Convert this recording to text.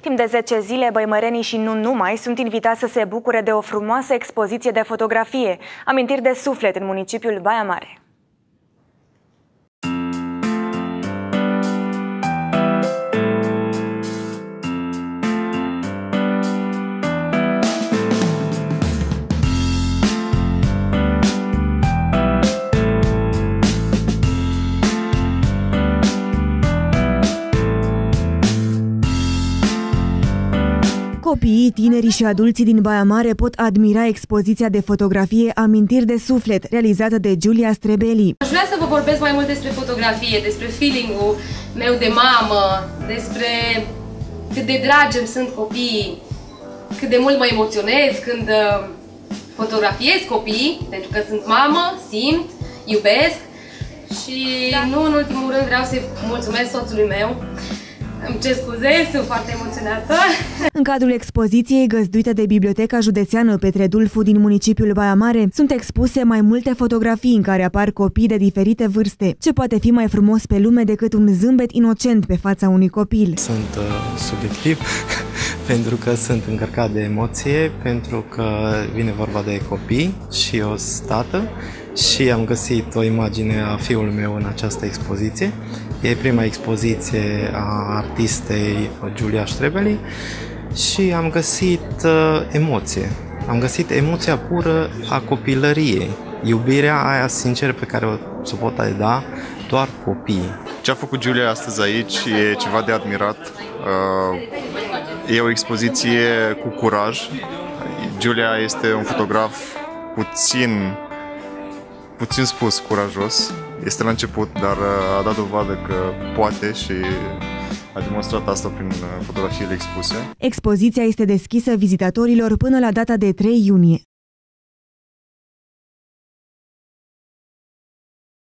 Timp de 10 zile, băimărenii și nu numai sunt invitați să se bucure de o frumoasă expoziție de fotografie, amintiri de suflet în municipiul Baia Mare. Copiii, tinerii și adulții din Baia Mare pot admira expoziția de fotografie Amintiri de suflet, realizată de Giulia Strebeli. Aș vrea să vă vorbesc mai mult despre fotografie, despre feeling-ul meu de mamă, despre cât de dragi îmi sunt copiii, cât de mult mă emoționez când uh, fotografiez copiii, pentru că sunt mamă, simt, iubesc și nu în ultimul rând vreau să-i mulțumesc soțului meu îmi cer scuze, sunt foarte emoționată. În cadrul expoziției găzduită de Biblioteca Județeană Petre Dulfu din municipiul Baia Mare, sunt expuse mai multe fotografii în care apar copii de diferite vârste. Ce poate fi mai frumos pe lume decât un zâmbet inocent pe fața unui copil? Sunt uh, subiectiv pentru că sunt încărcat de emoție, pentru că vine vorba de copii și eu tată și am găsit o imagine a fiului meu în această expoziție. E prima expoziție a artistei Giulia Strebeli și am găsit uh, emoție. Am găsit emoția pură a copilăriei, iubirea aia sinceră pe care o, o pot da doar copiii. Ce a făcut Giulia astăzi aici e ceva de admirat. Uh, e o expoziție cu curaj. Giulia este un fotograf puțin puțin spus curajos. Este la început, dar uh, a dat dovadă că poate și a demonstrat asta prin uh, fotografiile expuse. Expoziția este deschisă vizitatorilor până la data de 3 iunie.